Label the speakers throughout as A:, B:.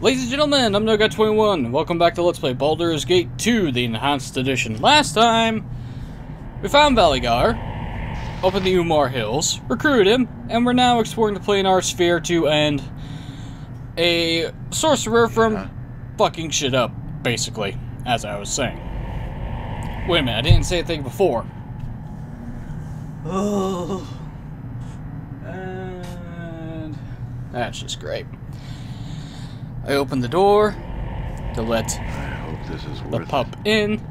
A: Ladies and gentlemen, I'm NoGod21. Welcome back to Let's Play Baldur's Gate 2, the Enhanced Edition. Last time, we found Valygar, up in the Umar Hills, recruited him, and we're now exploring the Planar Sphere to end a sorcerer from
B: Yeah.
A: fucking shit up, basically, as I was saying. Wait a minute, I didn't say a thing before. Oh. And that's just great. I open the door to let
B: I hope this is
A: the pup in.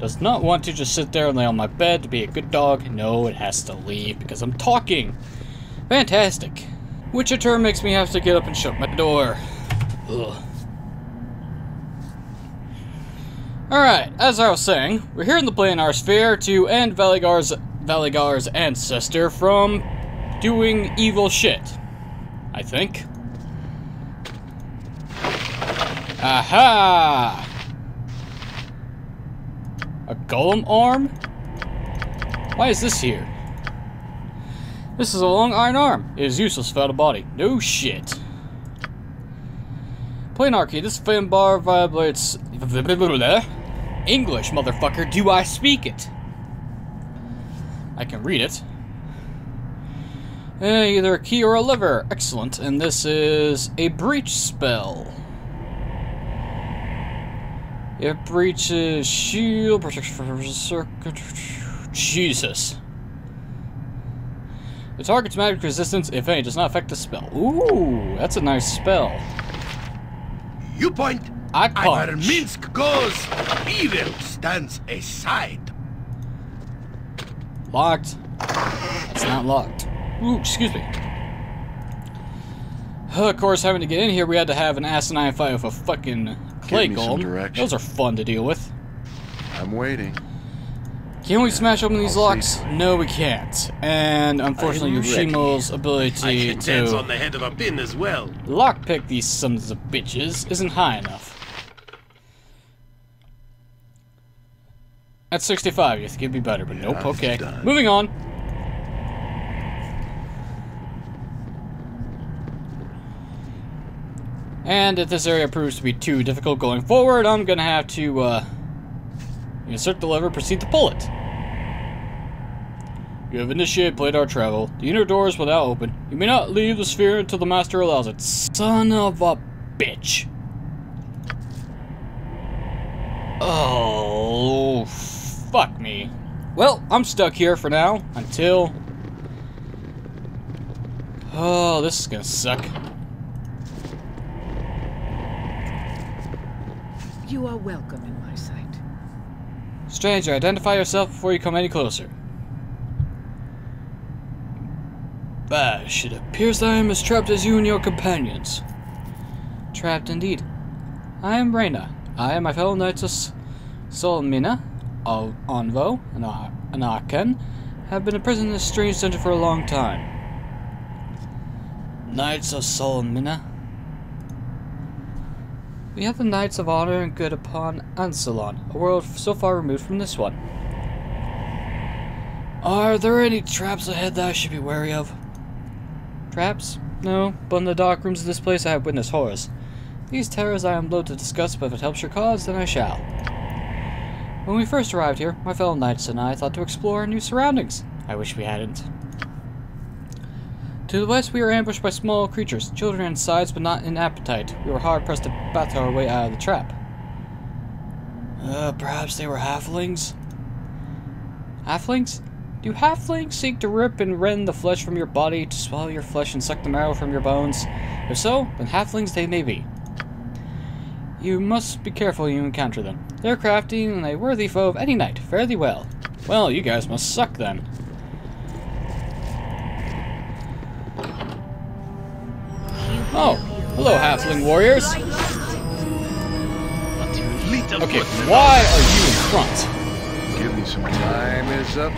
A: Does not want to just sit there and lay on my bed to be a good dog. No, it has to leave because I'm talking. Fantastic. Which in turn makes me have to get up and shut my door. Ugh. Alright, as I was saying, we're here in the Planar Sphere to end Valygar's, Valygar's ancestor from doing evil shit. I think. Aha! A golem arm? Why is this here? This is a long iron arm. It is useless without a body. No shit. Planarchy, this fan bar vibrates. English, motherfucker. Do I speak it? I can read it. Eh, either a key or a lever. Excellent. And this is a breach spell. It breaches shield, protects from circuit. Jesus. The target's magic resistance, if any, does not affect the spell. Ooh, that's a nice spell.
C: You point.
A: I
C: And where. Minsk goes, evil stands aside.
A: Locked. It's not locked. Ooh, excuse me. Of course, having to get in here, we had to have an asinine fight with a fucking clay
B: me
A: golem. Those are fun to deal with.
B: I'm waiting.
A: Can we smash open these
B: I'll
A: locks?
B: see.
A: No, we can't. And unfortunately,
C: I'm.
A: Yoshimo's ability
C: I can dance
A: to
C: on the head of a pin as well.
A: lockpick these sons of bitches isn't high enough. At 65, you think it'd be better, but nope,
B: Yeah,
A: okay.
B: done.
A: Moving on. And if this area proves to be too difficult going forward, I'm gonna have to, uh, insert the lever, proceed to pull it. You have initiated planar travel. The inner doors will now open. You may not leave the sphere until the master allows it. Son of a bitch. Oh, fuck me. Well, I'm stuck here for now until. Oh, this is gonna suck.
D: You are welcome in my sight.
A: Stranger, identify yourself before you come any closer. Bash, it appears that I am as trapped as you and your companions. Trapped indeed. I am Reyna. I and my fellow knights of Solamnia, of Onvo, and Arken have been imprisoned in this strange center for a long time. Knights of Solamnia. We have the Knights of Honor and Good upon Ansalon, a world so far removed from this one. Are there any traps ahead that I should be wary of? Traps? No, but in the dark rooms of this place I have witnessed horrors. These terrors I am loath to discuss, but if it helps your cause, then I shall. When we first arrived here, my fellow knights and I thought to explore our new surroundings. I wish we hadn't. To the west, we were ambushed by small creatures, children in size but not in appetite. We were hard pressed to battle our way out of the trap. Uh, perhaps they were halflings? Halflings? Do halflings seek to rip and rend the flesh from your body, to swallow your flesh and suck the marrow from your bones? If so, then halflings they may be. You must be careful you encounter them. They're crafty and a worthy foe of any knight. Fare thee well. Well, you guys must suck then. Hello, halfling warriors. Okay, why are you in front?
B: Give me some time is up.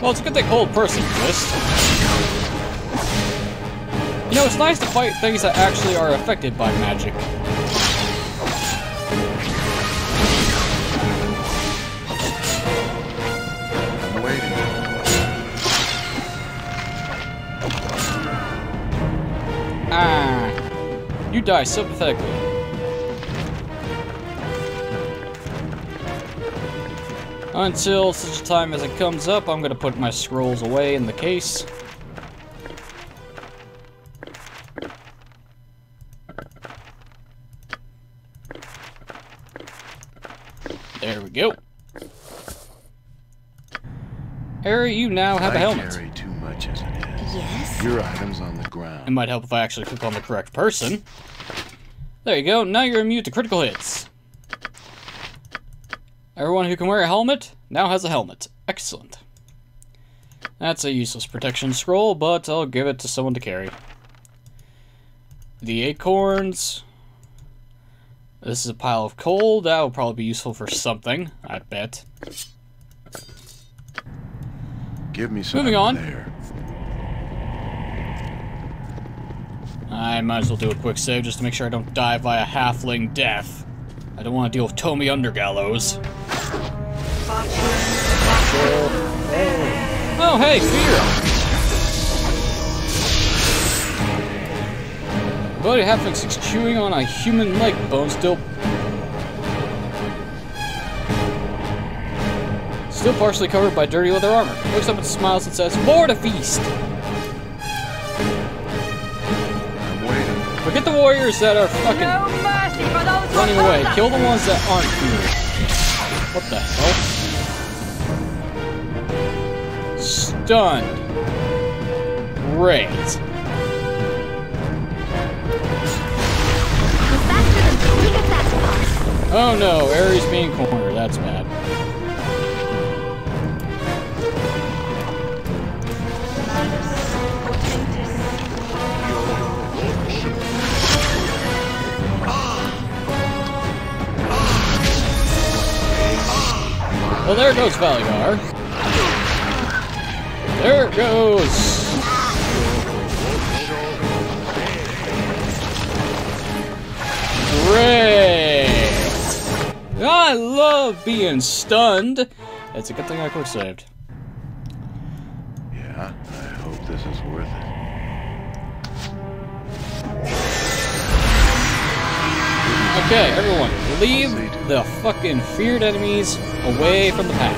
A: Well, it's a good thing hold person exists. You know, it's nice to fight things that actually are affected by magic. Ah. You die so pathetically. Until such a time as it comes up, I'm gonna put my scrolls away in the case. There we go. Harry, you now have
B: I
A: a helmet.
B: carry too much as it is.
E: Yes?
B: Your item's on
A: It might help if I actually click on the correct person. There you go, now you're immune to critical hits. Everyone who can wear a helmet now has a helmet. Excellent. That's a useless protection scroll, but I'll give it to someone to carry. The acorns. This is a pile of coal. That will probably be useful for something, I bet.
B: Give me some
A: Moving on.
B: there.
A: I might as well do a quick save just to make sure I don't die via a halfling death. I don't want to deal with Tommy Undergallows. Oh, hey, Fear! Buddy Halfling Six chewing on a human leg bone still. Still partially covered by dirty leather armor. Looks up and smiles and says, More to feast! Warriors that are fucking
E: No mercy for those
A: running away. Kill the ones that aren't here. What the hell? Stunned. Great.
E: We're faster than quick as that box.
A: Oh no, Aerie's being cornered. That's bad. Well, there goes Valygar. There it goes. Great. I love being stunned. It's a good thing I quick saved.
B: Yeah, I hope this is worth it.
A: Okay, everyone, leave the fucking feared enemies away from the pack.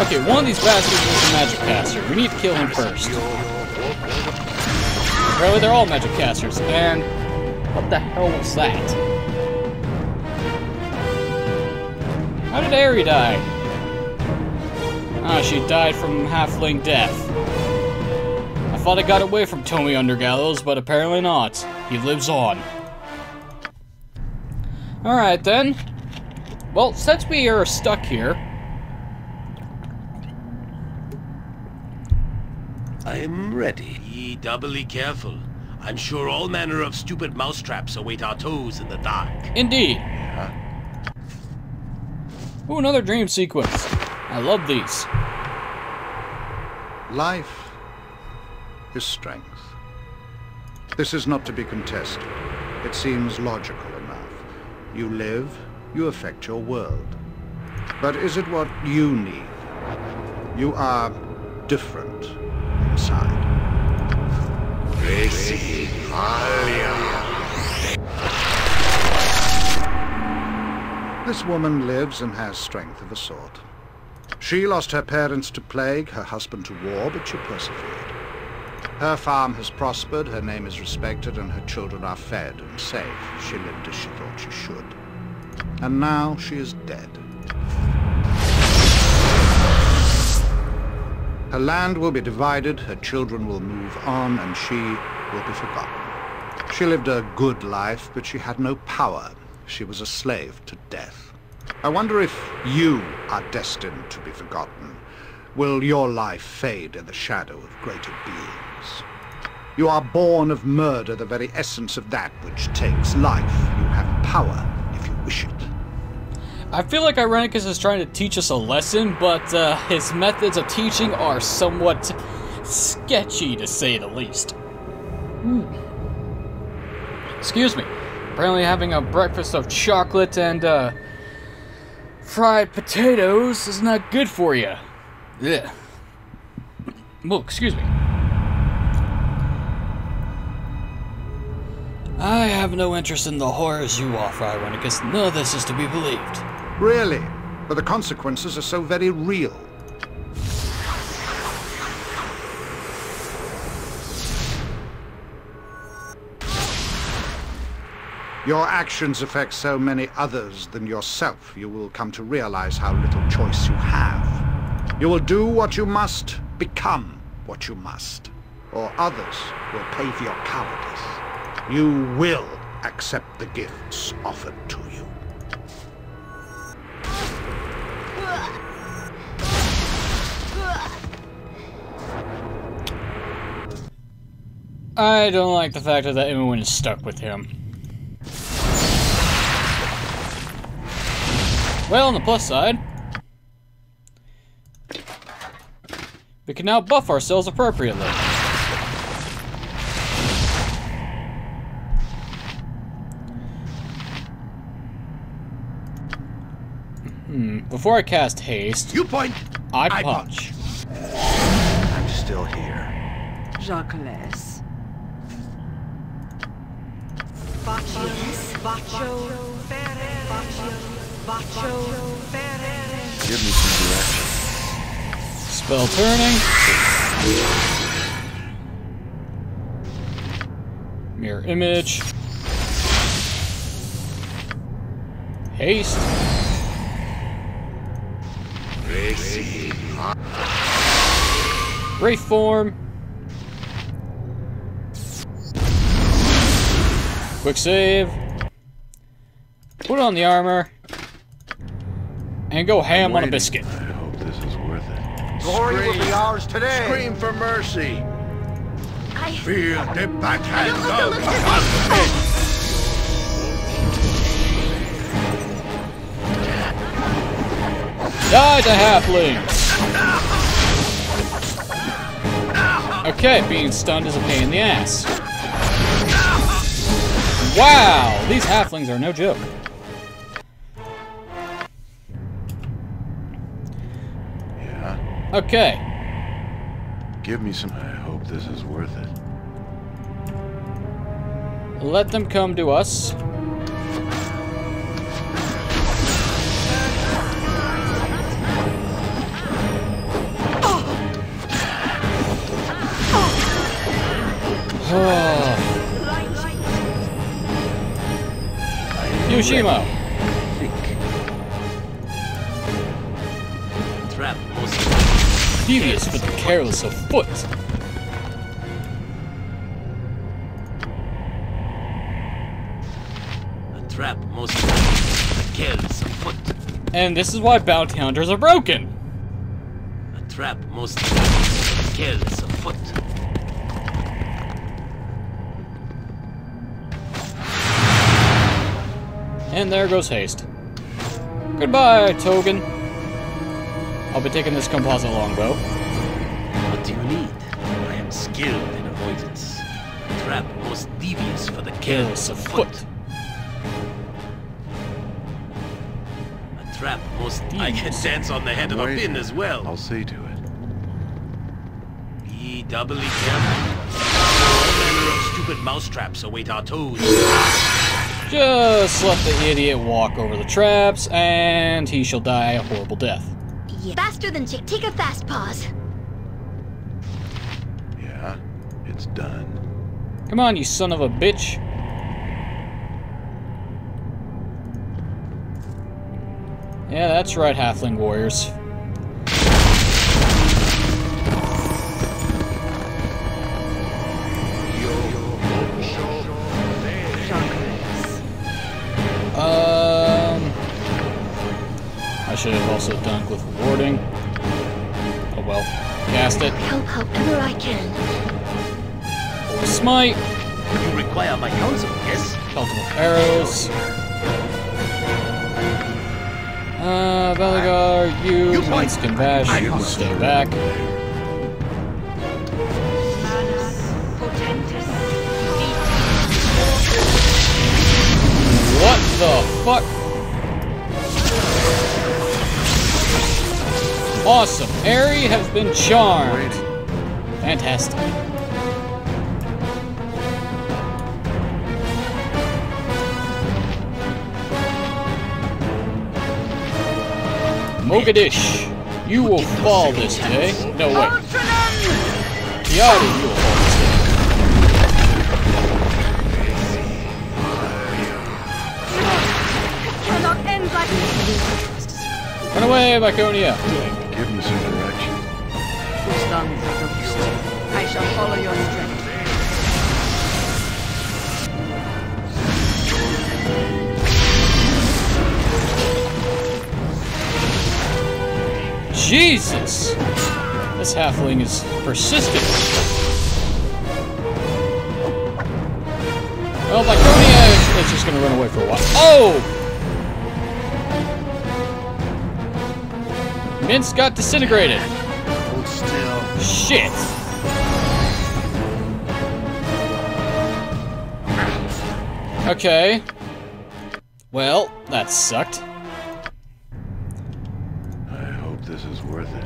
A: Okay, one of these bastards is a magic caster. We need to kill him first. Really, they're all magic casters, and what the hell was that? How did Aerie die? Ah, she died from halfling death. I thought I got away from Tommy Undergallows, but apparently not. He lives on. Alright then. Well, since we are stuck here,
C: I'm ready. Be doubly careful. I'm sure all manner of stupid mousetraps await our toes in the dark.
A: Indeed.
B: Yeah.
A: Ooh, another dream sequence. I love these.
F: Life is strength. This is not to be contested. It seems logical enough. You live, you affect your world. But is it what you need? You are different inside. This woman lives and has strength of a sort. She lost her parents to plague, her husband to war, but she persevered. Her farm has prospered, her name is respected, and her children are fed and safe. She lived as she thought she should. And now she is dead. Her land will be divided, her children will move on, and she will be forgotten. She lived a good life, but she had no power. She was a slave to death. I wonder if you are destined to be forgotten. Will your life fade in the shadow of greater beings? You are born of murder, the very essence of that which takes life. You have power if you wish it.
A: I feel like Irenicus is trying to teach us a lesson, but uh, his methods of teaching are somewhat sketchy to say the least. Excuse me. Apparently, having a breakfast of chocolate and uh, fried potatoes is not good for you. Yeah. Well, excuse me. I have no interest in the horrors you offer, Irenicus. None of this is to be believed.
F: Really? But the consequences are so very real. Your actions affect so many others than yourself, you will come to realize how little choice you have. You will do what you must, become what you must, or others will pay for your cowardice. You will accept the gifts offered to you.
A: I don't like the fact that everyone is stuck with him. Well, on the plus side, we can now buff ourselves appropriately. Hmm, before I cast haste,
C: You point.
A: I
C: I
A: punch.
B: I'm still here.
D: Jacques.
B: Give me some direction.
A: Spell turning. Mirror image. Haste. Wraith form. Quick save. Put on the armor. And go ham on a biscuit.
B: I hope this is worth it.
F: Glory will be ours today.
C: Scream for mercy.
E: I...
C: Feel the backhand
E: Look, look,
C: of oh.
A: Die to halflings! Okay, being stunned is a pain in the ass. Wow, these halflings are no joke.
B: Yeah?
A: Okay,
B: Give me some. I hope this is worth it.
A: let them come to us. Yoshimo,
C: Trap most
A: devious but careless of foot.
C: a trap most careless afoot.
A: And this is why bounty hunters are broken.
C: A trap most careless afoot.
A: And there goes haste. Goodbye, Togen. I'll be taking this composite longbow.
C: What do you need? I am skilled in avoidance. A trap most devious for the
A: Careless
C: careless
A: of
C: afoot.
A: foot.
C: A trap most devious. I can
A: Devious.
C: dance on the head of a pin as well.
B: I'll see to it.
C: Be doubly careful. All manner of stupid mousetraps await our toes.
A: Just let the idiot walk over the traps, and he shall die a horrible death.
E: Yeah. Faster than Chick. Take a fast pause.
B: Yeah? It's done.
A: Come on, you son of a bitch. Yeah, that's right, halfling warriors. should have also done glyph warding. Oh well. Cast it.
E: Help however I can.
A: Smite.
C: You require my counsel, yes?
A: Multiple arrows. Uh, Valygar, you,
C: you
A: Mineskin Bash,
C: I you
A: stay back. What the fuck? Awesome. Aerie has been charmed. Fantastic. Mogadish, you will fall this day. No way. Yada, you will fall this day.
E: Cannot end like
A: Run away,
B: Viconia. Some direction.
D: Stand the beast. I shall follow your strength.
A: Jesus! This halfling is persistent. Well, Viconia is just gonna run away for a while. Oh! Minsk got disintegrated.
C: Hold still.
A: Shit! Okay. Well, that sucked.
B: I hope this is worth it.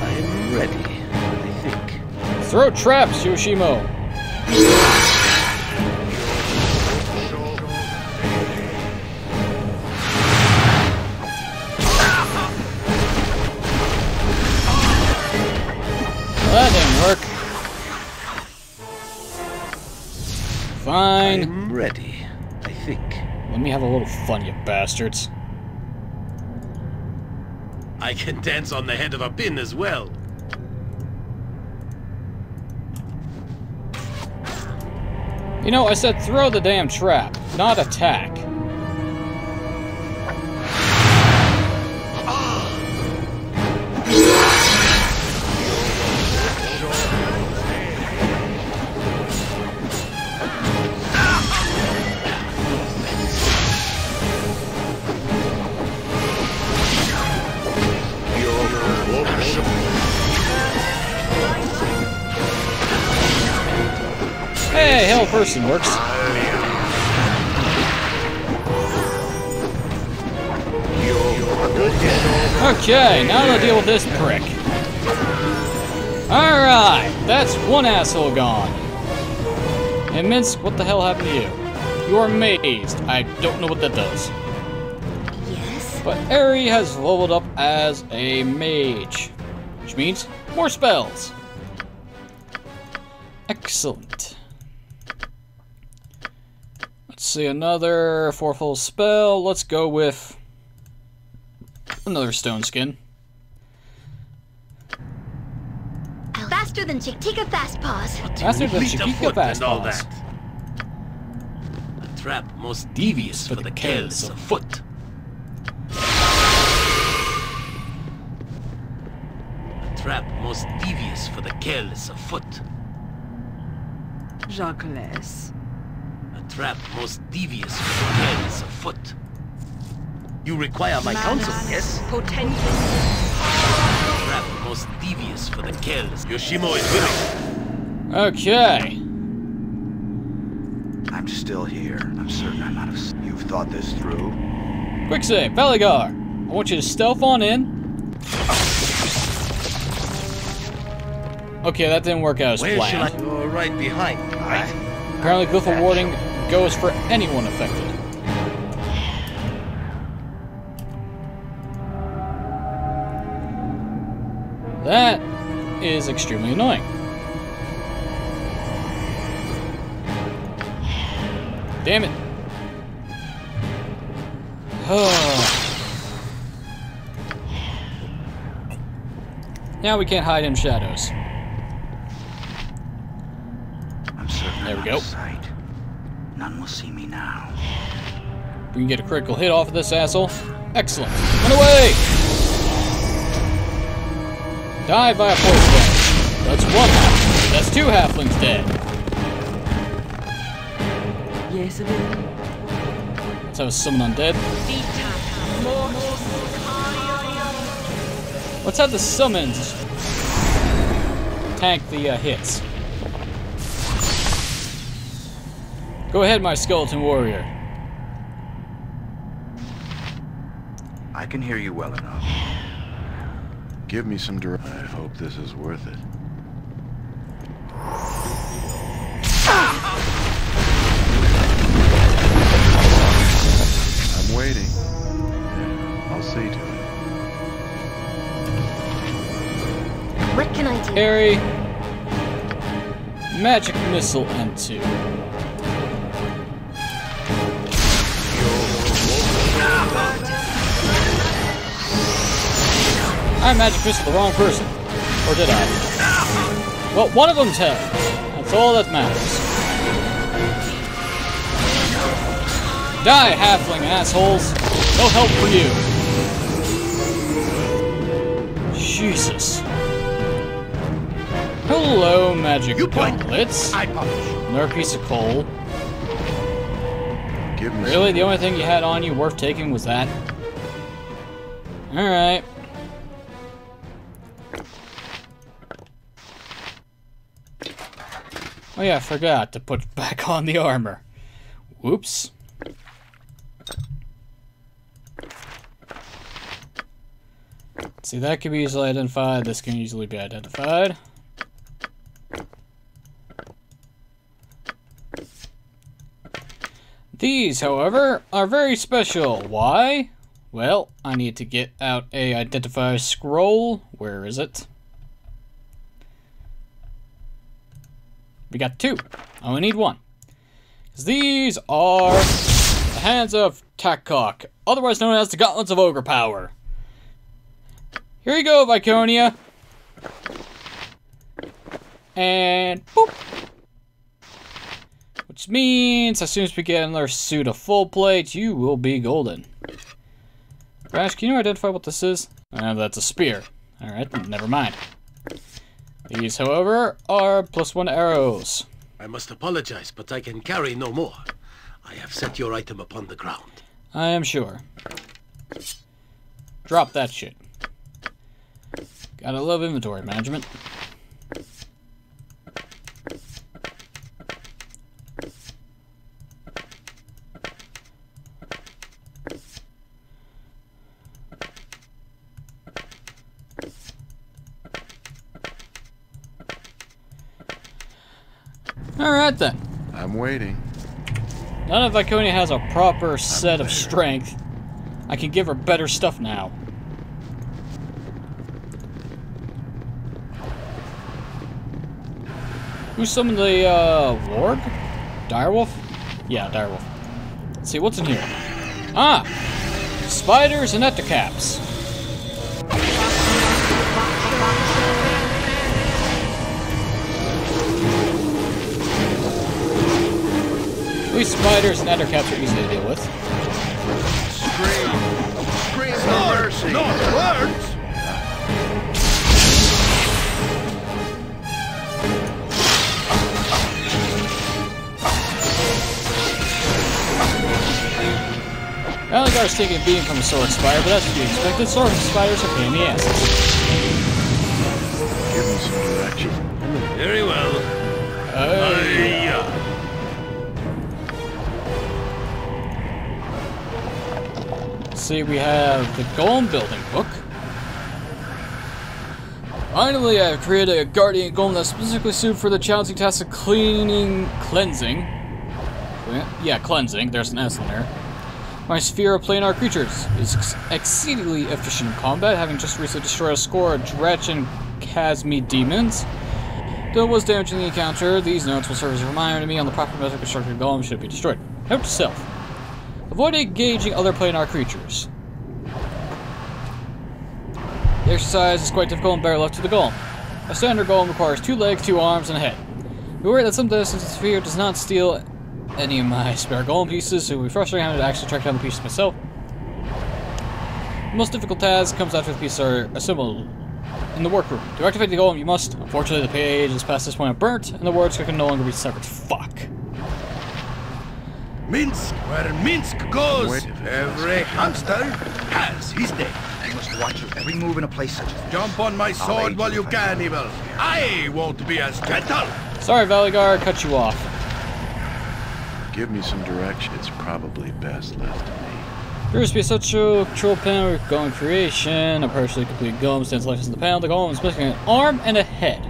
C: I am ready, I think.
A: Throw traps, Yoshimo! Let me have a little fun, you bastards.
C: I can dance on the head of a pin as well.
A: You know, I said throw the damn trap, not attack. Person works. Okay, now to deal with this prick. Alright, that's one asshole gone. And Minsk, what the hell happened to you? You are mazed. I don't know what that does.
E: Yes.
A: But Aerie has leveled up as a mage, which means more spells. Excellent. Let's see, another fourfold spell. Let's go with another stone skin.
E: Faster than Chick. Take a fast pause.
A: Faster than
C: Fleet of
A: Chiquita
C: foot
A: fast
C: and all
A: paws.
C: that. A trap most devious for the careless of foot. A trap most devious for the careless of foot.
D: Jacques.
C: A trap most devious for the careless of. You require my counsel, yes?
D: Potential.
C: Trap most devious for the careless. Yoshimo is winning.
A: Okay.
G: I'm still here. I'm certain I'm out of. You've thought this through.
A: Quick save, Valygar. I want you to stealth on in. Okay, that didn't work out as
C: Where should I
A: planned.
C: go? Right behind, right?
A: Apparently, Glyph of Warding goes for anyone affected. That is extremely annoying. Damn it. now we can't hide in shadows.
G: I'm
A: There we go.
G: Of sight. None will see me now.
A: We can get a critical hit off of this asshole. Excellent. Run away! Die by a poison damage. That's one halfling. That's two halflings dead.
D: Yes, it is.
A: Let's have a summon undead. Let's have the summons. tank the uh, hits. Go ahead, my skeleton warrior.
G: I can hear you well enough.
B: Give me some dir- I hope this is worth it. I'm waiting. I'll see to it.
E: What can I do?
A: Harry. Magic Missile M2. I Magic Missile the wrong person. Or did I? Well, one of them's hell. That's all that matters. Die, halfling assholes. No help for you. Jesus. Hello, magic
C: You
A: gauntlets.
C: I punish.
A: Another piece of coal.
B: Give me
A: Really? The only thing you had on you worth taking was that? Alright. Oh yeah, I forgot to put back on the armor. Whoops. See, that can be easily identified. This can easily be identified. These, however, are very special. Why? Well, I need to get out a identifier scroll. Where is it? We got two. I only need one. 'Cause these are the hands of Takkok, otherwise known as the Gauntlets of Ogre Power. Here you go, Viconia. And boop. Which means as soon as we get another suit of full plate, you will be golden. Rash, can you identify what this is? Uh, that's a spear. Alright, never mind. These, however, are plus one arrows.
C: I must apologize, but I can carry no more. I have set your item upon the ground.
A: I am sure. Drop that shit. Gotta love inventory management. Alright then.
B: I'm waiting.
A: None of Viconia has a proper set of strength. I can give her better stuff now. Who summoned the, uh, warg? Direwolf? Yeah, Direwolf. Let's see, what's in here? Ah! Spiders and ectocaps. At least spiders and ectocaps are easy to deal with.
G: Scream! Scream for mercy!
C: No words!
A: I only got a taking a beating from a sword spider, but that's to be expected. Sword spiders are a pain in the ass.
B: Give me some direction.
C: Very well. Hiya.
A: See, we have the Golem Building book. Finally, I've created a Guardian Golem that's specifically suited for the challenging task of cleaning, cleansing. Yeah, cleansing. There's an S in there. My sphere of planar creatures is ex- exceedingly efficient in combat, having just recently destroyed a score of Dretch and Chasme demons. Though it was damaging the encounter, these notes will serve as a reminder to me on the proper method of constructing a golem should be destroyed. Note to self. Avoid engaging other planar creatures. The exercise is quite difficult and better left to the golem. A standard golem requires two legs, two arms, and a head. Be aware that sometimes the sphere does not steal any of my spare golem pieces, so it will be frustrating having to actually track down the pieces myself. The most difficult task comes after the pieces are assembled in the workroom. To activate the golem, you must. Unfortunately, the page is past this point of burnt, and the words can no longer be severed. Fuck.
C: Minsk, where Minsk goes,
B: Wait.
C: every hamster has his day.
G: You must watch your every move in a place such as this.
C: Jump on my sword
G: aid
C: while
G: you
C: you
G: I
C: can, Evil. I won't be as gentle.
A: Sorry, Valygar, cut you off.
B: Give me some direction. It's probably best left to me.
A: There must be such a control panel with golem creation, a partially complete golem stands selections in the panel. The golem is missing an arm and a head.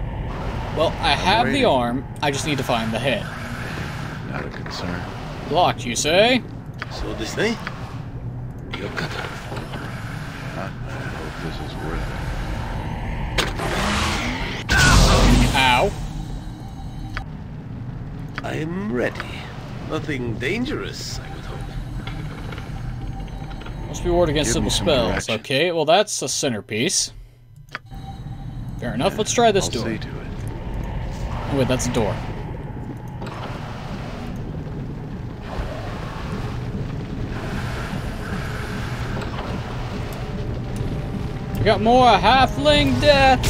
A: Well, I have the arm, I just need to find the head.
B: Not a concern.
A: Locked, you say?
C: So this thing? Your cutter.
B: Huh? I hope this is worth it.
A: Ow.
C: I'm ready. Nothing dangerous, I would hope.
A: Must be ward against
B: Give
A: simple
B: me
A: spells.
B: direction.
A: Okay, well that's a centerpiece. Fair enough, let's try this
B: I'll
A: door.
B: see to it.
A: Oh, wait, that's a door. Got more halfling death!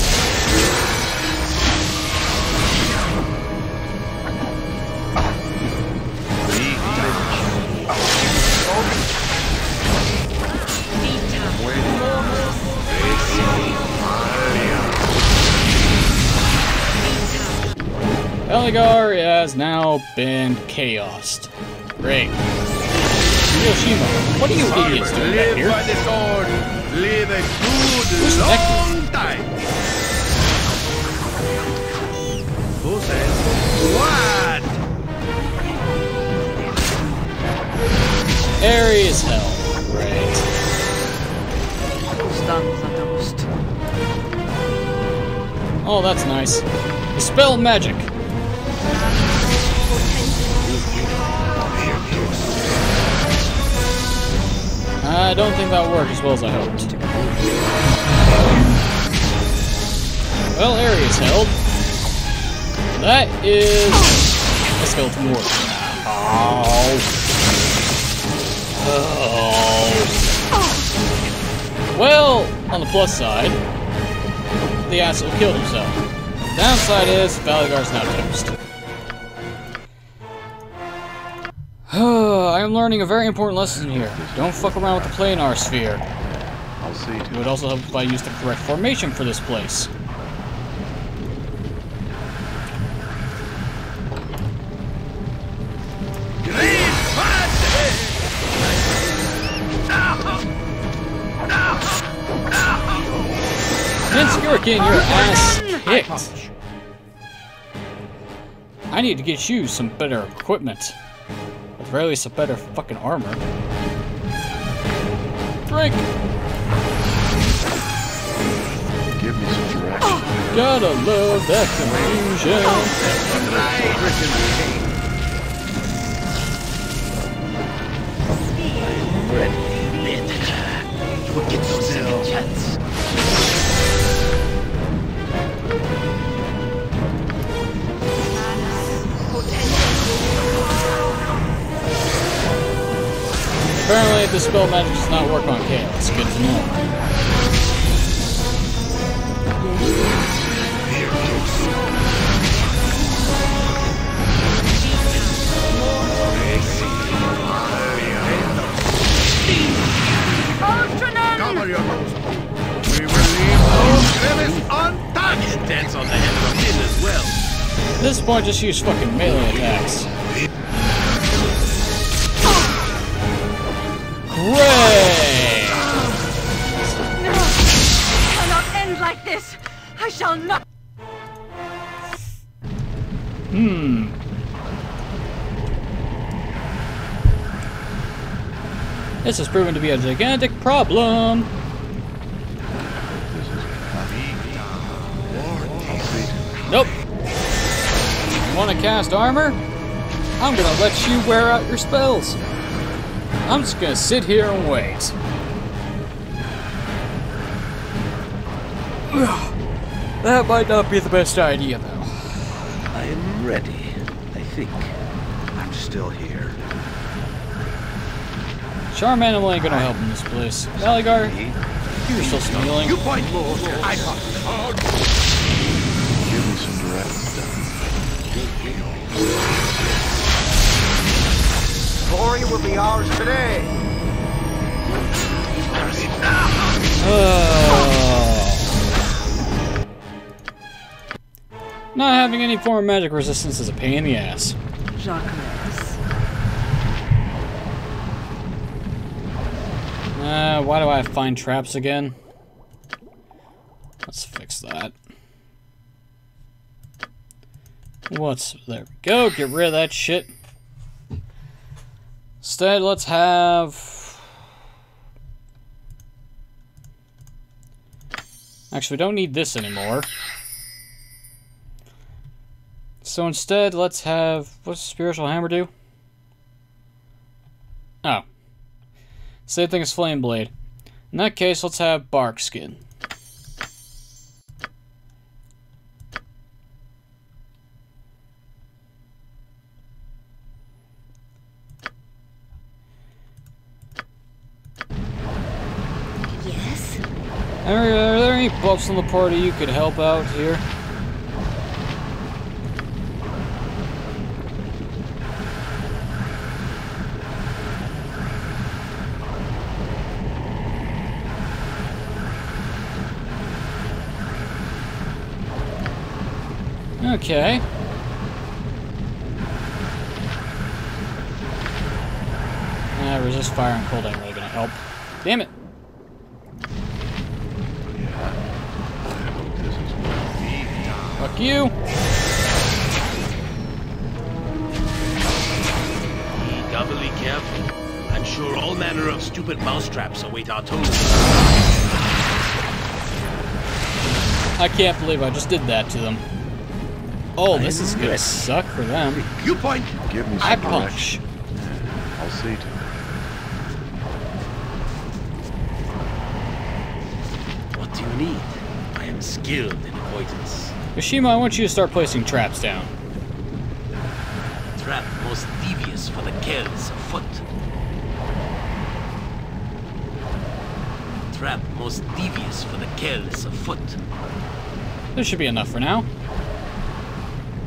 A: Eligar has now been chaosed. Great. Hiroshima, what are you idiots doing
C: Live
A: here?
C: Live a good long time. Who says what?
A: Aerie as hell.
D: Dust.
A: Oh, that's nice. Dispel magic. I don't think that worked as well as I hoped. Well, area's held. That is a skeleton ward. Oh. Oh. Well, on the plus side, the asshole killed himself. Downside is Valygar's now toast. I am learning a very important lesson here. Don't fuck around with the planar sphere.
B: I'll see
A: It would also help if I used the correct formation for this place. Vince, you're getting your ass kicked. I need to get you some better equipment. At the very least, some better fucking armor. Drink!
B: Give me some direction.
A: Gotta love that confusion.
C: Ready. Bit. We'll get no
A: Apparently, the spell magic does not work on chaos. Good to know.
C: Cover your nose. We will leave those crevices untouched. Dance on the head of as well.
A: At this point, just use fucking melee attacks. Great!
D: cannot end like this. I shall not.
A: Hmm. This has proven to be a gigantic problem.
B: To it.
A: Nope. You want to cast armor? I'm gonna let you wear out your spells. I'm just gonna sit here and wait. That might not be the best idea, though.
C: I am ready, I think.
G: I'm still here.
A: Charmander ain't gonna help in this place. Valygar, you're still smiling.
C: You point more. I hunt.
B: Give me some direction.
G: Glory will be ours today.
A: Not having any form of magic resistance is a pain in the ass.
D: Jacques.
A: Uh, why do I find traps again? Let's fix that. What's there? We go get rid of that shit. Instead, let's have... Actually, we don't need this anymore. So instead, let's have... What's Spiritual Hammer do? Oh. Same thing as Flame Blade. In that case, let's have Bark Skin.
E: Yes?
A: Are, are on the party you could help out here? Okay. Uh, resist fire and cold ain't really gonna help. Damn it. Fuck you.
C: Be doubly careful. I'm sure all manner of stupid mousetraps await our toes.
A: I can't believe I just did that to them. Oh, this is gonna suck for them.
C: You point.
B: Give me some
A: I
B: direction.
A: punch.
B: I'll see to it.
C: What do you need? I am skilled in avoidance.
A: Yoshimo, I want you to start placing traps down.
C: Trap most devious for the kills afoot. Trap most devious for the kills afoot.
A: This should be enough for now.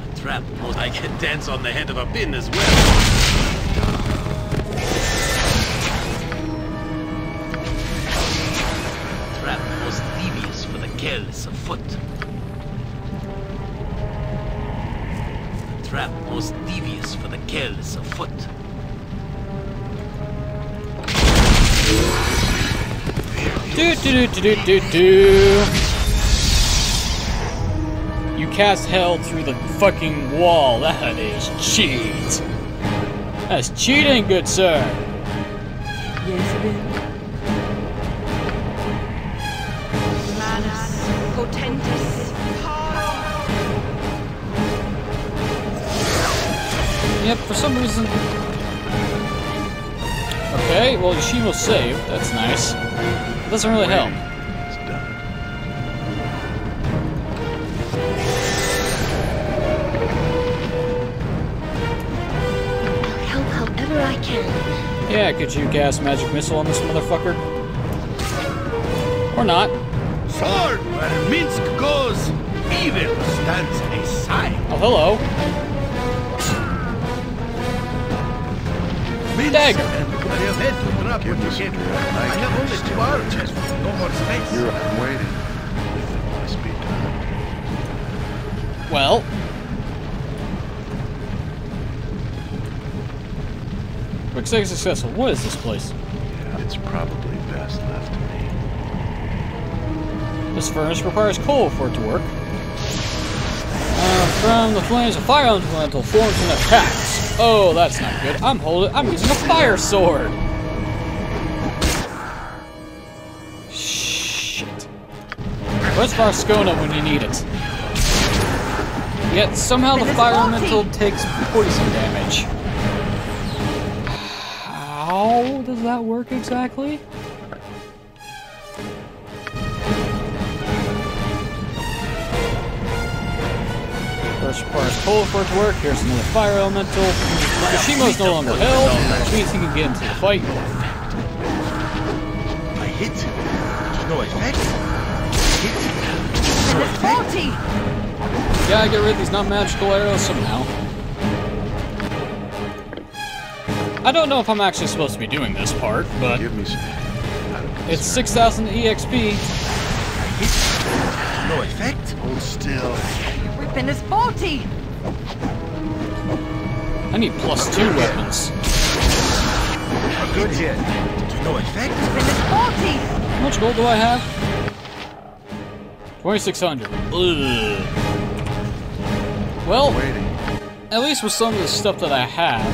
C: A Trap most I can dance on the head of a pin as well. For the kills afoot.
A: Do do do do do do. You cast hell through the fucking wall. That is cheat. That's cheating, good sir. Yep, for some reason. Okay, well Yoshimo's saved. That's nice. It doesn't really help.
B: It's done.
E: I'll help however I can.
A: Yeah, could you cast magic missile on this motherfucker? Or not?
C: Sword where Minsk goes, evil stands aside.
A: Oh, hello. Dagger.
B: Give me some direct. I
C: have only two archers. No more space.
B: You're waiting. It must be done.
A: Well. Quick save successful. What is this place?
B: Yeah, it's probably best left to me.
A: This furnace requires coal for it to work. Uh, from the flames, of fire elemental forms an attacks. Oh, that's not good. I'm holding. I'm using a fire sword. Shit. Where's Varscona when you need it? Yet somehow the fire elemental takes poison damage. How does that work exactly? First requires coal for it to work. Here's another fire elemental. Yoshimo's no longer held, which means he can get into the fight.
C: I hit. No effect.
D: Manus forti.
A: Gotta get rid of these non-magical arrows somehow. I don't know if I'm actually supposed to be doing this part, but
B: Give me some.
A: It's 6,000 EXP.
C: No effect.
B: Hold still.
D: Weapon is faulty!
A: I need plus two weapons.
G: A good hit. To no effect.
D: Weapon is faulty!
A: How much gold do I have? 2600. Ugh. Well, at least with some of the stuff that I have,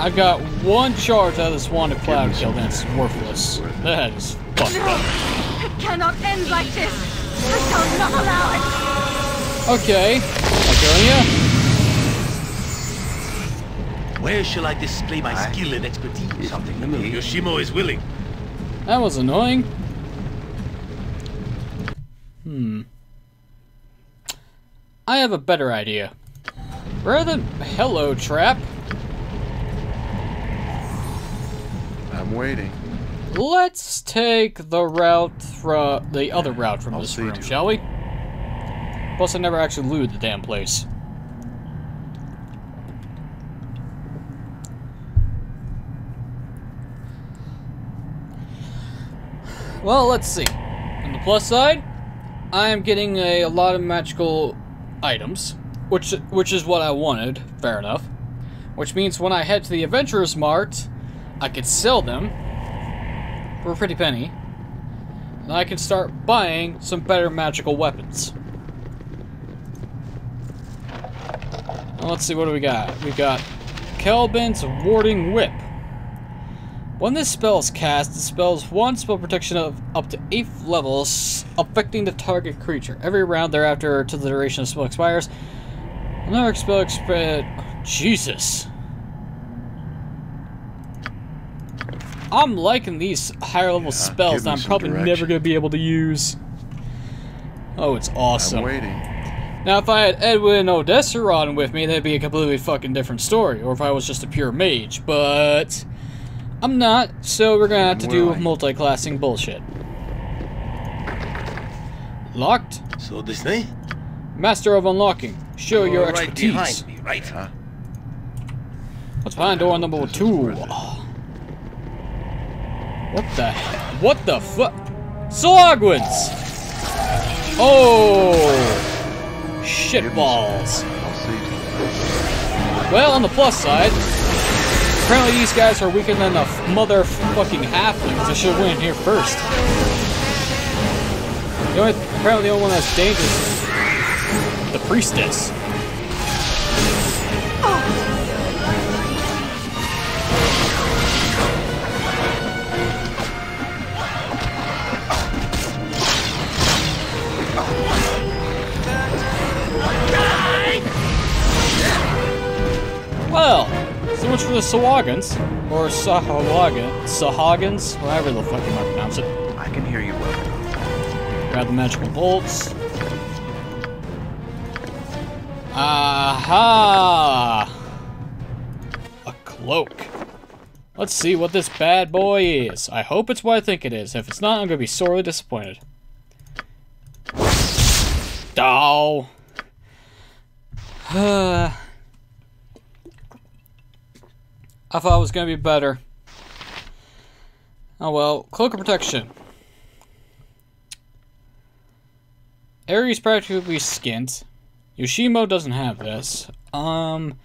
A: I've got one charge out of this wanted cloud kill, and it's worthless. That is fucked
D: No!
A: up.
D: It cannot end like this! I shall not allow it!
A: Okay, Viconia.
C: Where shall I display my
G: Aye.
C: skill and expertise?
G: Something to.
C: Yoshimo is willing.
A: That was annoying. Hmm. I have a better idea. Rather than hello trap,
B: I'm waiting.
A: Let's take the route from the other route from
B: I'll
A: this room, shall we? Plus, I never actually looted the damn place. Well, let's see. On the plus side, I am getting a, a lot of magical items, which which is what I wanted. Fair enough. Which means when I head to the Adventurers Mart, I could sell them for a pretty penny. And I can start buying some better magical weapons. Now, let's see, what do we got? We got Khelben's Warding Whip. When this spell is cast, it spells one spell protection of up to 8th levels, affecting the target creature. Every round thereafter, till the duration of spell expires, another spell expert. Jesus. I'm liking these higher level
B: Yeah,
A: spells that I'm
B: some
A: probably never going to be able to use. Oh, it's awesome.
B: I'm waiting.
A: Now, if I had Edwin Odesseiron with me, that'd be a completely fucking different story. Or if I was just a pure mage, but I'm not, so we're gonna have to do
B: Willing.
A: multi-classing bullshit. Locked.
C: So this way?
A: Master of unlocking. Show your expertise.
C: Right
A: expertise.
C: behind me, right?
B: Huh?
A: What's behind door number two?
B: worth it.
A: What the? What the fuck? Slogwins! Oh! Shitballs.
B: I'll see to it.
A: Well, on the plus side, apparently these guys are weaker than the motherfucking halflings. I should have went in here first. The only, apparently the only one that's dangerous is the priestess. Well, so much for the Sawagans. Or Sahawagan. Sahagans? However the fuck you might pronounce it.
G: I can hear you well.
A: Grab the magical bolts. Aha! A cloak. Let's see what this bad boy is. I hope it's what I think it is. If it's not, I'm gonna be sorely disappointed. Oh. I thought it was gonna be better. Oh well, cloak of protection. Ares practically skint. Yoshimo doesn't have this. Um.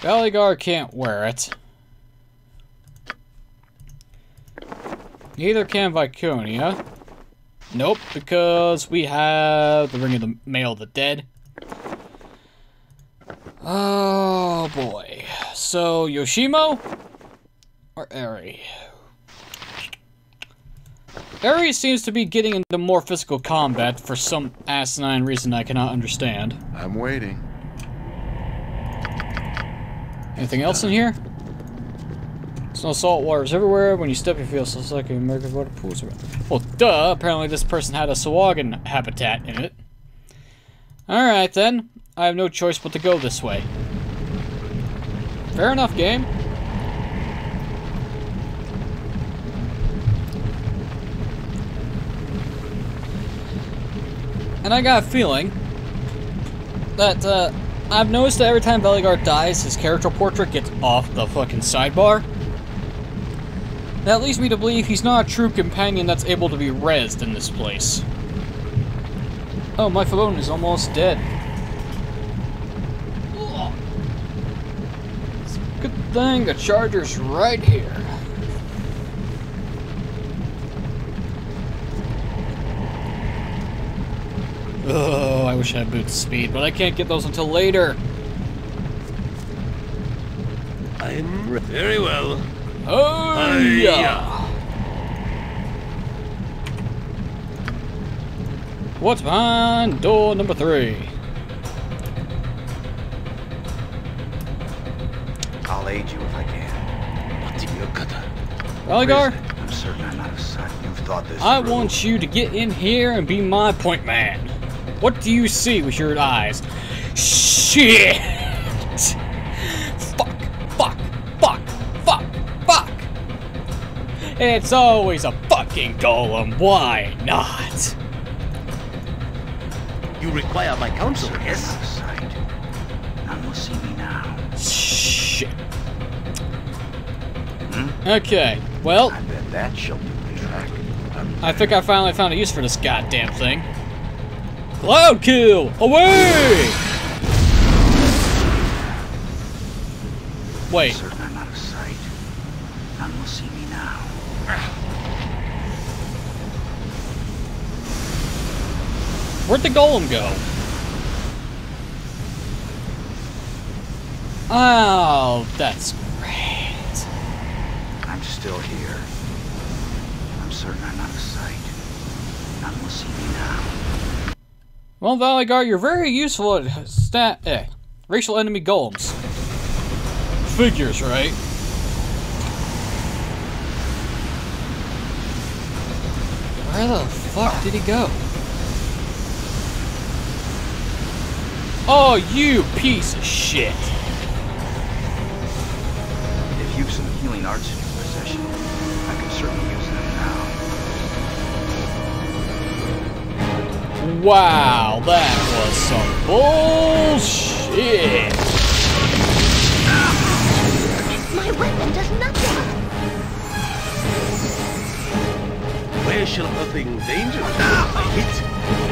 A: Valygar can't wear it. Neither can Viconia. Nope, because we have the Ring of the Mail of the Dead. Oh boy. So Yoshimo or Aerie? Aerie seems to be getting into more physical combat for some asinine reason I cannot understand.
B: I'm waiting.
A: Anything else in here? There's no salt waters everywhere. When you step, you feel so like American water pools around. Well, duh. Apparently, this person had a Sawagan habitat in it. Alright, then. I have no choice but to go this way. Fair enough, game. And I got a feeling that, uh, I've noticed that every time Valygar dies, his character portrait gets off the fucking sidebar. That leads me to believe he's not a true companion that's able to be rezzed in this place. Oh, my phone is almost dead. It's a good thing the charger's right here. Oh, I wish I had boot speed, but I can't get those until later.
C: I'm very well.
A: Oh, yeah. What's behind door number three?
G: I'll aid you if I can.
C: What in your cutter?
A: Rallygar,
G: I'm certain I'm out of sight. You've thought this
A: I
G: through.
A: want you to get in here and be my point man. What do you see with your eyes? Shit! It's always a fucking golem, why not?
C: You require my counsel, yes?
G: out of sight. None will see me now.
A: Shit. Okay, well,
G: I bet that shall do the trick.
A: I think I finally found a use for this goddamn thing. Cloud kill! Away! Wait, where'd the golem go? Oh, that's great.
G: I'm still here. I'm certain I'm out of sight. None will see me now.
A: Well, Valygar, you're very useful at stat eh, racial enemy golems. Figures, right? Where the fuck did he go? Oh, you piece of shit!
G: If you've some healing arts in your possession, I can certainly use them now.
A: Wow, that was some bullshit!
E: My weapon does nothing.
C: Where shall nothing dangerous? I hit.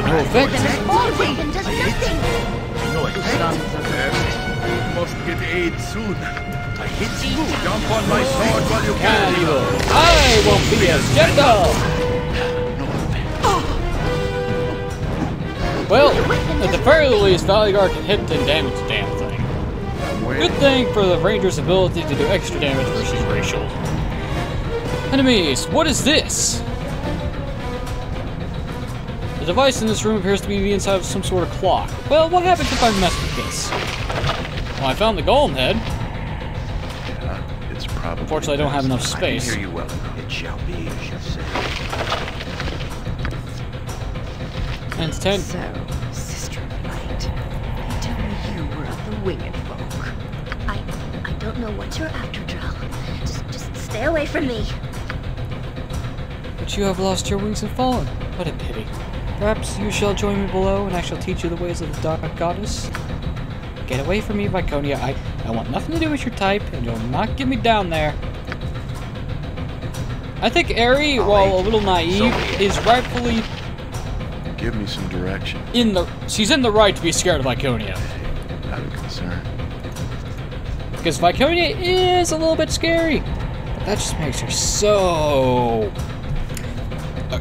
A: No effect.
E: My weapon does nothing.
C: No effect.
D: Sons of the
C: Must get aid soon. I hit you. Jump on my sword while you
A: Can't. I won't be as gentle! Well, at the very least, Valygar can hit and damage the damn thing. Good thing for the Ranger's ability to do extra damage versus racial. Enemies, what is this? The device in this room appears to be the inside of some sort of clock. Well, what happens if I mess with this? Well, I found the golem head.
B: Yeah, it's probably.
A: Unfortunately, I don't have enough space.
G: I can
A: space.
G: hear you well. It shall be as you say.
A: And it's 10.
D: So, Sister of Light, you tell me you were of the winged folk.
E: I I don't know what you're after, Drell. Just just stay away from me.
A: But you have lost your wings and fallen. What a pity. Perhaps you shall join me below, and I shall teach you the ways of the Dark Goddess. Get away from me, Viconia. I, I want nothing to do with your type, and you'll not get me down there. I think Aerie, while a little naive, is rightfully
B: Give me some direction.
A: in the. She's in the right to be scared of Viconia.
B: Out of concern.
A: Because Viconia is a little bit scary. But that just makes her so.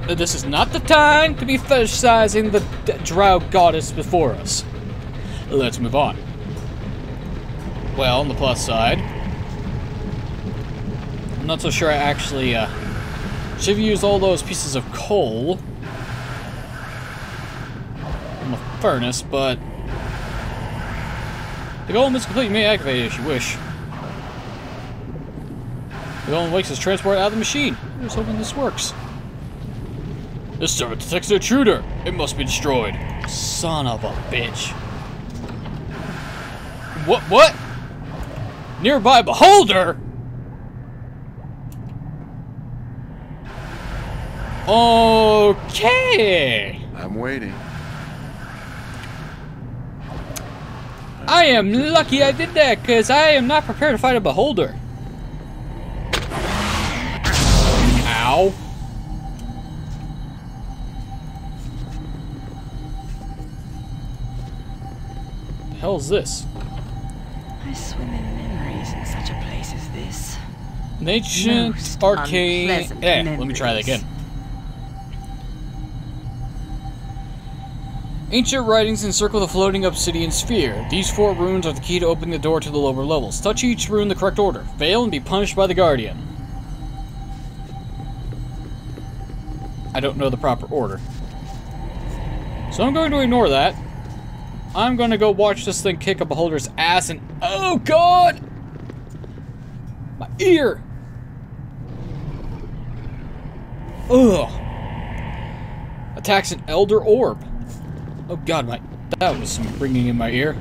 A: This is not the time to be fetishizing the drow goddess before us. Let's move on. Well, on the plus side, I'm not so sure I actually uh, should have used all those pieces of coal in the furnace, but the golem is complete. You may activate it if you wish. The golem wakes his transport out of the machine. I was hoping this works. This server detects an intruder. It must be destroyed. Son of a bitch. What? What? Nearby beholder? Okay.
B: I'm waiting.
A: I am lucky I did that, because I am not prepared to fight a beholder. Hell's this?
D: I swim in memories in such a place as this.
A: An ancient
D: Most
A: arcane. Eh, let me try that again. Ancient writings encircle the floating obsidian sphere. These four runes are the key to opening the door to the lower levels. Touch each rune in the correct order. Fail and be punished by the Guardian. I don't know the proper order. So I'm going to ignore that. I'm to go watch this thing kick a beholder's ass and... Oh, God! My ear! Ugh. Attacks an Elder Orb. Oh god, my that was some ringing in my ear.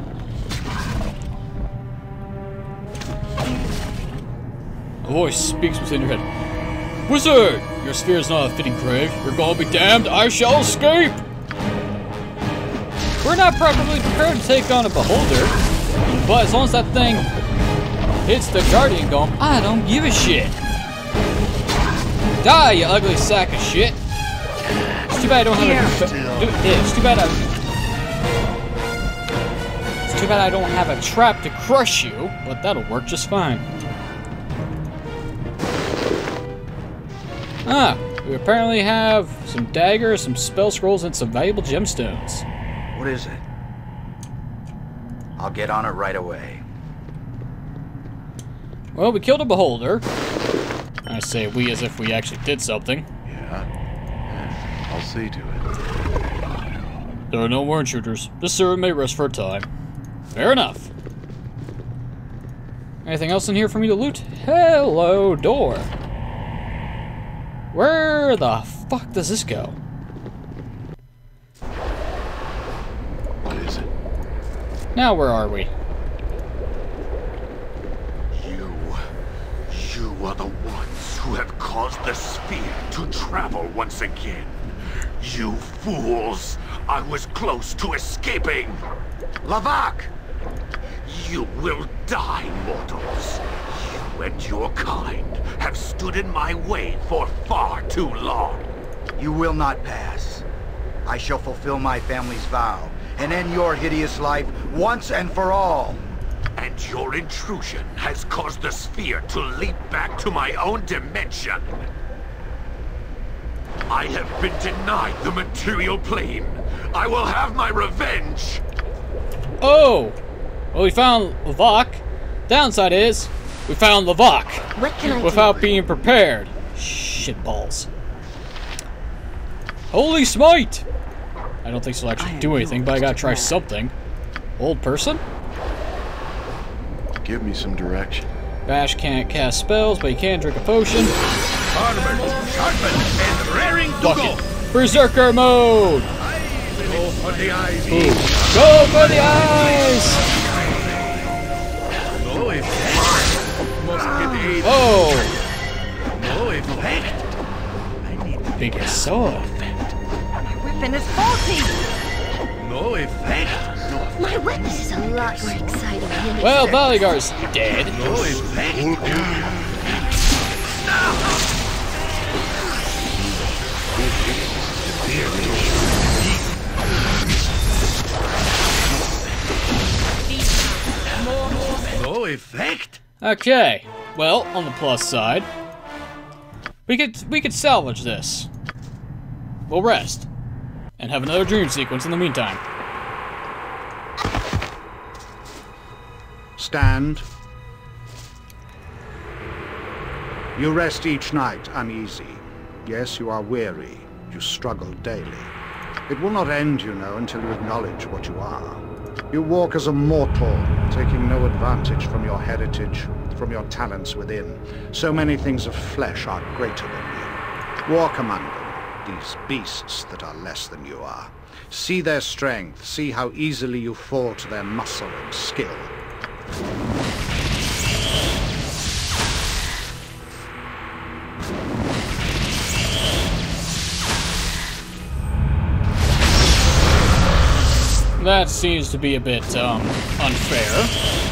A: A voice speaks within your head. Wizard! Your sphere is not a fitting grave. You're gonna be damned. I shall escape! We're not properly prepared to take on a beholder, but as long as that thing hits the guardian going, I don't give a shit. Die, you ugly sack of shit. It's too bad I don't have a. Yeah, it's too bad I. It's too bad I don't have a trap to crush you, but that'll work just fine. Ah, we apparently have some daggers, some spell scrolls, and some valuable gemstones.
G: What is it? I'll get on it right away.
A: Well, we killed a beholder. I say we as if we actually did something.
B: Yeah? Yeah, I'll see to it.
A: There are no more intruders. This servant may rest for a time. Fair enough. Anything else in here for me to loot? Hello, door. Where the fuck does this go? Now where are we?
H: You. You are the ones who have caused the sphere to travel once again. You fools! I was close to escaping!
G: Lavok!
H: You will die, mortals. You and your kind have stood in my way for far too long.
G: You will not pass. I shall fulfill my family's vow and end your hideous life once and for all.
H: And your intrusion has caused the sphere to leap back to my own dimension. I have been denied the material plane. I will have my revenge.
A: Oh! Well, we found Lavok. Downside is, we found Lavok.
E: What can I
A: Without
E: do?
A: being prepared. Shitballs. Holy smite! I don't think this will
D: I
A: actually
D: am
A: do anything, but I gotta try
D: grab.
A: something. Old person?
B: Give me some direction.
A: Bash can't cast spells, but he can drink a potion.
H: Armored, sharpened, and raring to
A: Fuck
H: go.
A: Berserker mode!
H: Go for the eyes.
A: Ooh. Go for the eyes!
H: No effect. Must get aid.
A: Oh!
H: No effect.
A: Bigger
D: weapon is faulty!
H: No effect.
E: My weakness is a lot more exciting than it
A: Well,
E: is.
A: Valygar's dead.
H: No effect. No effect.
A: Okay. Well, on the plus side, we could we could salvage this. We'll rest and have another dream sequence in the meantime.
F: Stand. You rest each night uneasy. Yes, you are weary. You struggle daily. It will not end, you know, until you acknowledge what you are. You walk as a mortal, taking no advantage from your heritage, from your talents within. So many things of flesh are greater than you. Walk among them, these beasts that are less than you are. See their strength, see how easily you fall to their muscle and skill.
A: That seems to be a bit um unfair.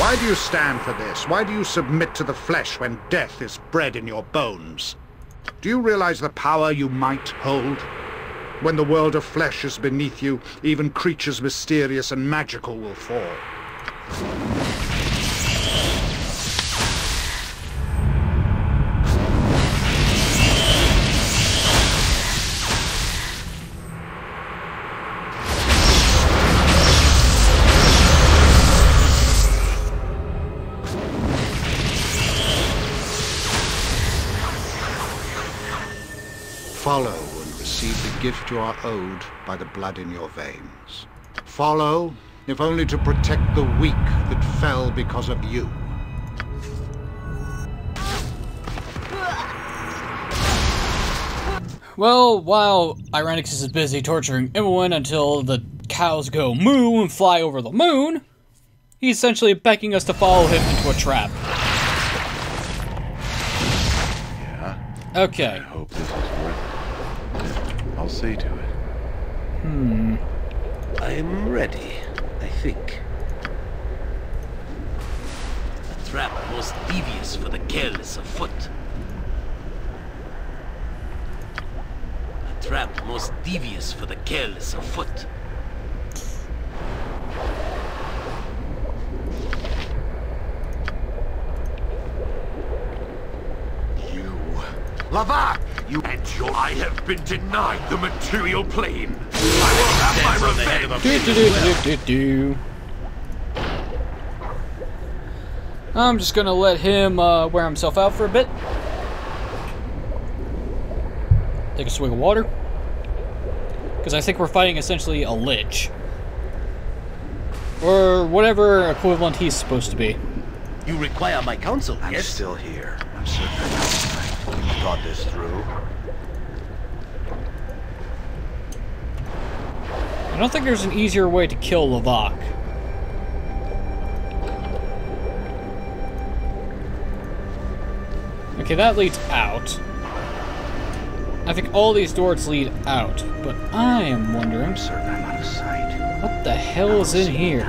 F: Why do you stand for this? Why do you submit to the flesh when death is bred in your bones? Do you realize the power you might hold? When the world of flesh is beneath you, even creatures mysterious and magical will fall. Gift you are owed by the blood in your veins. Follow, if only to protect the weak that fell because of you.
A: Well, while Irenicus is busy torturing Imoen until the cows go moo and fly over the moon, he's essentially begging us to follow him into a trap.
B: Yeah,
A: Okay.
B: I hope this is worth it. I'll see to it. Hmm.
C: I'm ready, I think. A trap most devious for the careless afoot. A trap most devious for the careless of foot.
H: You... Lava! You and your... I have been denied the material plane. I will have my
C: on the head of a
H: revenge.
A: Do, do, do, do, do, do. I'm just gonna let him uh, wear himself out for a bit. Take a swig of water. Because I think we're fighting essentially a lich. Or whatever equivalent he's supposed to be.
C: You require my counsel,
G: I'm
C: yes?
G: still here. Thought this through?
A: I don't think there's an easier way to kill Lavok. Okay, that leads out. I think all these doors lead out, but I am wondering
G: I'm certain I'm out of sight.
A: what the hell is in here?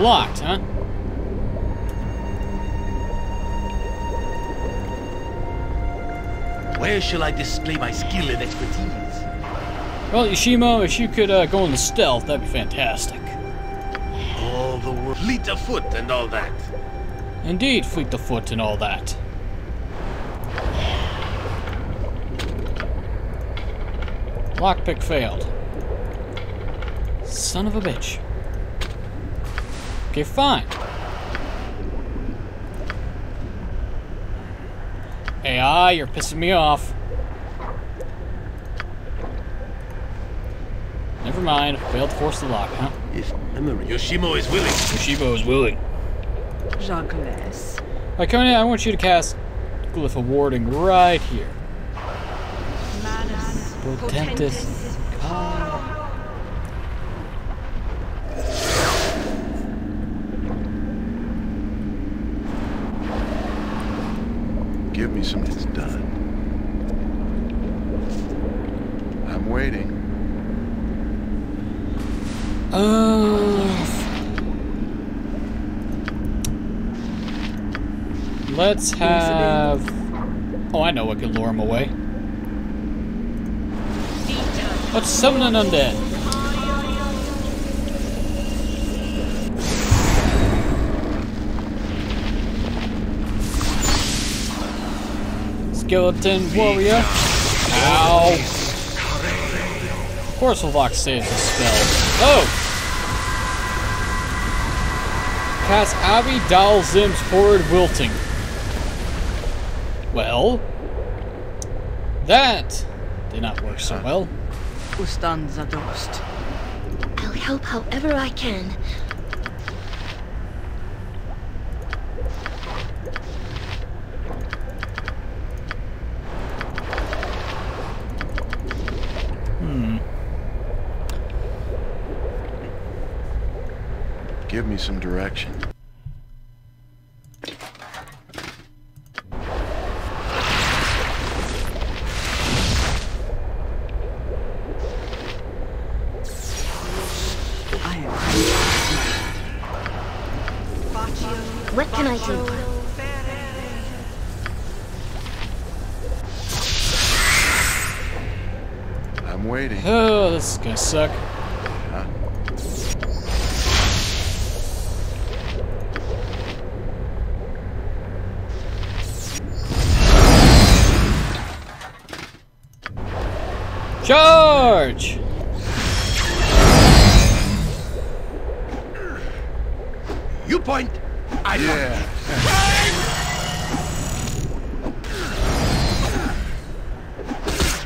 A: Locked, huh?
C: Where shall I display my skill and expertise?
A: Well, Yoshimo, if you could uh, go into stealth, that'd be fantastic.
C: All the world. Fleet of foot and all that.
A: Indeed, fleet the foot and all that. Lockpick failed. Son of a bitch. Okay, fine. AI, you're pissing me off. Never mind, failed to force the lock, huh?
C: If memory. Yoshimo is willing.
A: Yoshimo is willing.
D: Jacques.
A: Viconia, I want you to cast Glyph of Warding right here. Potentis.
B: Give me some. It's done. I'm waiting.
A: Uh, let's have. Oh, I know what can lure him away. Let's summon an undead. Skeleton warrior. Ow. Of course, Lavok saves the spell. Oh! Cast Abi-Dalzim's Horrid Wilting. Well, that did not work so well.
D: Ustan Zadost.
E: I'll help however I can.
B: Give me some direction.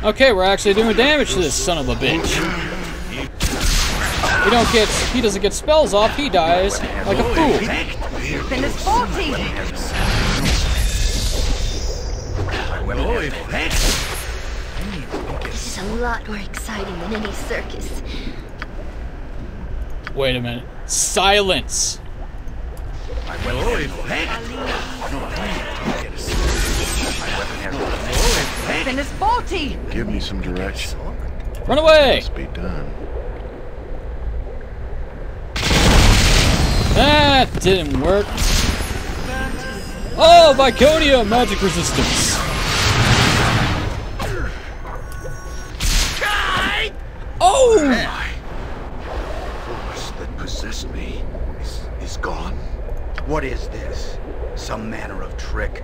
A: Okay, we're actually doing damage to this son of a bitch. He don't get he doesn't get spells off, he dies like a fool.
D: Then it's.
E: This is a lot more exciting than any circus.
A: Wait a minute. Silence!
C: No effect.
D: Then it's faulty.
B: Give me some direction.
A: Run away!
B: Must be done.
A: That didn't work. Oh, Viconia magic resistance. Oh!
C: Force that possessed me is, is gone.
G: What is this? Some manner of trick?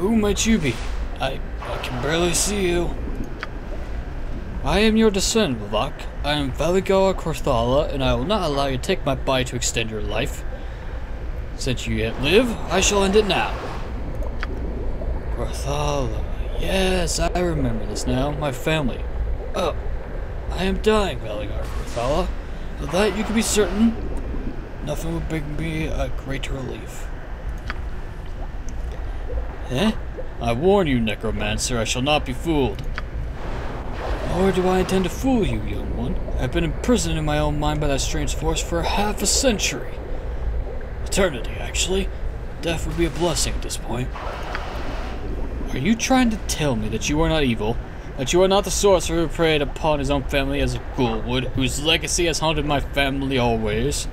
A: Who might you be? I I can barely see you. I am your descendant, Vivak. I am Valygar Corthala, and I will not allow you to take my body to extend your life. Since you yet live, I shall end it now. Corthala. Yes, I remember this now. My family. Oh, I am dying, Valygar Corthala. Of that you can be certain. Nothing would bring me a greater relief. Eh? I warn you, Necromancer, I shall not be fooled. Nor do I intend to fool you, young one. I've been imprisoned in my own mind by that strange force for half a century. Eternity, actually. Death would be a blessing at this point. Are you trying to tell me that you are not evil? That you are not the sorcerer who preyed upon his own family as a ghoul would, whose legacy has haunted my family always?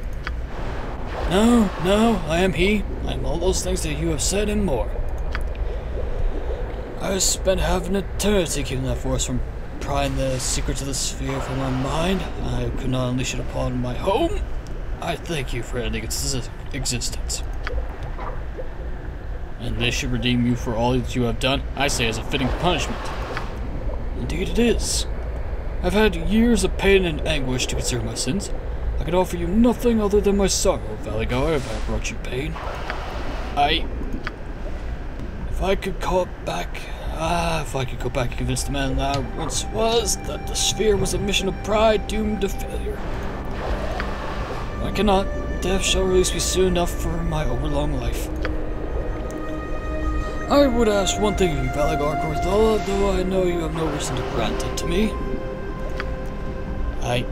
A: No, no, I am he. I am all those things that you have said and more. I have spent half an eternity keeping that force from prying the secrets of the sphere from my mind. I could not unleash it upon my home. I thank you for ending its existence. And this should redeem you for all that you have done, I say as a fitting punishment. Indeed it is. I've had years of pain and anguish to consider my sins. I can offer you nothing other than my sorrow, Valygar, if I brought you pain. I... If I could call back... Ah, if I could go back and convince the man that I once was that the sphere was a mission of pride doomed to failure. I cannot. Death shall release me soon enough for my overlong life. I would ask one thing of you, Valygar Corthala, though I know you have no reason to grant it to me. I...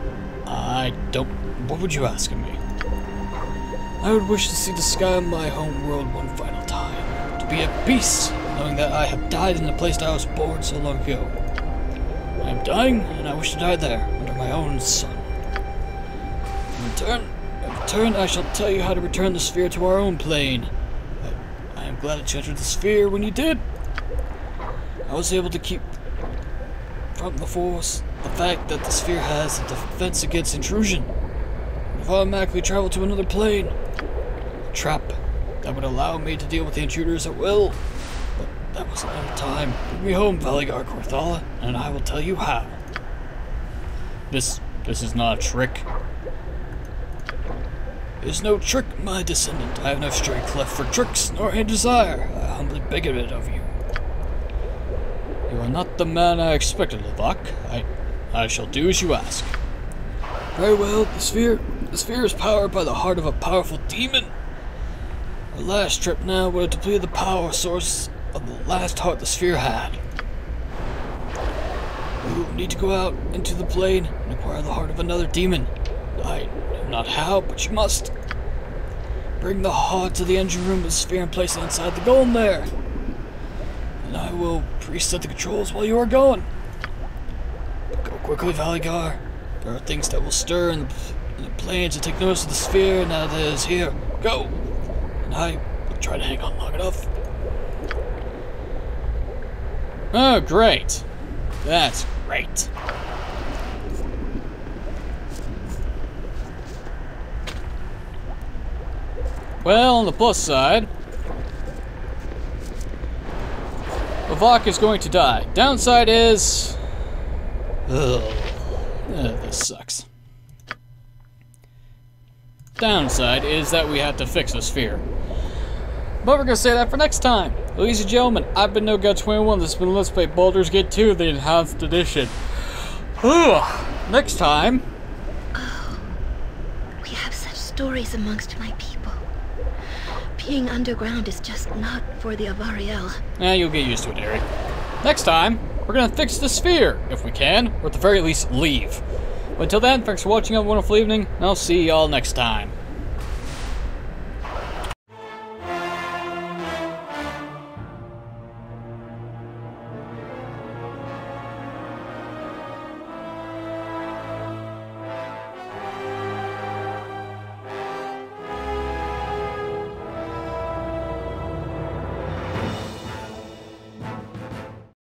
A: I don't... What would you ask of me? I would wish to see the sky of my home world one final be at peace, knowing that I have died in the place that I was born so long ago. I am dying, and I wish to die there, under my own sun. In return, in return, I shall tell you how to return the sphere to our own plane. I, I am glad that you entered the sphere when you did. I was able to keep from the force the fact that the sphere has a defense against intrusion. If I automatically travel to another plane, trap that would allow me to deal with the intruders at will. But that wasn't enough time. Bring me home, Valygar Corthala, and I will tell you how. This this is not a trick. It is no trick, my descendant. I have no strength left for tricks, nor any desire. I humbly beg of it of you. You are not the man I expected, Lavok. I I shall do as you ask. Very well, the sphere the sphere is powered by the heart of a powerful demon. Our last trip now would have depleted the power source of the last heart the sphere had. You need to go out into the plane and acquire the heart of another demon. I know not how, but you must. Bring the heart to the engine room of the sphere and place it inside the golem there. And I will preset the controls while you are gone. Go quickly, Valygar. There are things that will stir in the, in the planes and take notice of the sphere now that it is here. Go! I will try to hang on long enough. Oh, great. That's Great. Well, on the plus side, Lavok is going to die. Downside is... Ugh. Ugh, this sucks. Downside is that we have to fix the sphere. But we're gonna say that for next time. Ladies and gentlemen, I've been No 21 This has been Let's Play Baldur's Gate 2, the Enhanced Edition. Ugh. Next time, Oh,
E: We have such stories amongst my people. Being underground is just not for the Avariel.
A: eh, you'll get used to it, Aerie. Next time, we're gonna fix the sphere, if we can, or at the very least, leave. But until then, thanks for watching, have a wonderful evening, and I'll see y'all next time.